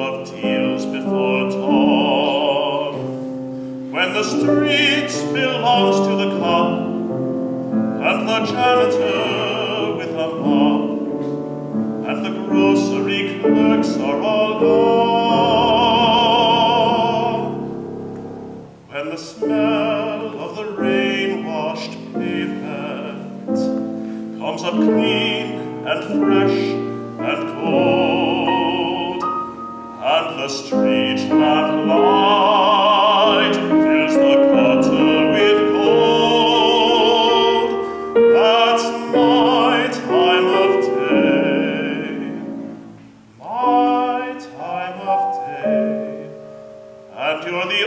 of tears before dawn. When the streets belongs to the cop and the janitor with a mop, and the grocery clerks are all gone. When the smell of the rain-washed pavement comes up clean and fresh and cold, and light fills the curtain with gold. That's my time of day, my time of day, and you're the